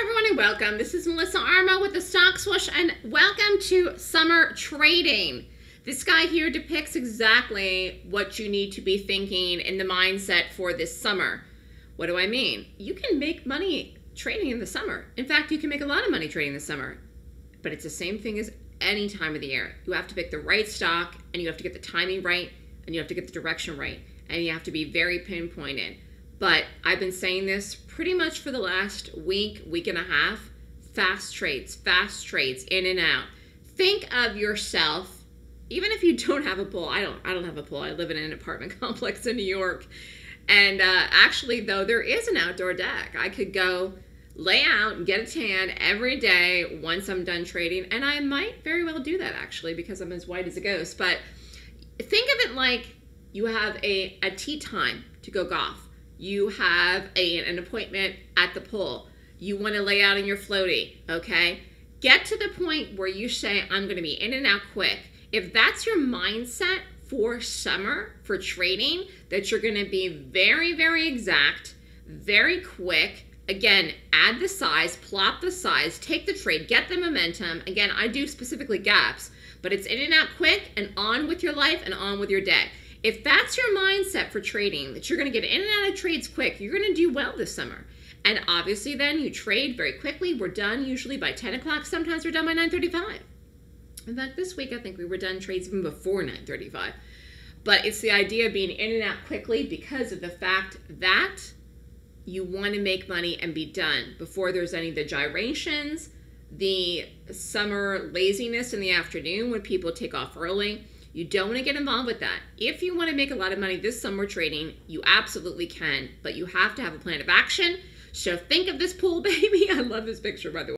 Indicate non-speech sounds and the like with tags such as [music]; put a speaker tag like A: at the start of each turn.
A: everyone, and welcome. This is Melissa Armo with the Stock Swoosh, and welcome to summer trading. This guy here depicts exactly what you need to be thinking in the mindset for this summer. What do I mean? You can make money trading in the summer. In fact, you can make a lot of money trading this summer, but it's the same thing as any time of the year. You have to pick the right stock, and you have to get the timing right, and you have to get the direction right, and you have to be very pinpointed. But I've been saying this pretty much for the last week, week and a half. Fast trades, fast trades, in and out. Think of yourself, even if you don't have a pool. I don't. I don't have a pool. I live in an apartment [laughs] complex in New York, and uh, actually, though, there is an outdoor deck. I could go lay out and get a tan every day once I'm done trading, and I might very well do that actually because I'm as white as a ghost. But think of it like you have a, a tee time to go golf you have a, an appointment at the pool, you want to lay out in your floaty, okay? Get to the point where you say, I'm going to be in and out quick. If that's your mindset for summer, for trading, that you're going to be very, very exact, very quick. Again, add the size, plop the size, take the trade, get the momentum. Again, I do specifically gaps, but it's in and out quick and on with your life and on with your day. If that's your mindset for trading, that you're going to get in and out of trades quick, you're going to do well this summer. And obviously, then you trade very quickly. We're done usually by 10 o'clock. Sometimes we're done by 9:35. In fact, this week I think we were done trades even before 9:35. But it's the idea of being in and out quickly because of the fact that you want to make money and be done before there's any of the gyrations, the summer laziness in the afternoon when people take off early you don't want to get involved with that. If you want to make a lot of money this summer trading, you absolutely can, but you have to have a plan of action. So think of this pool, [laughs] baby. I love this picture, by the way.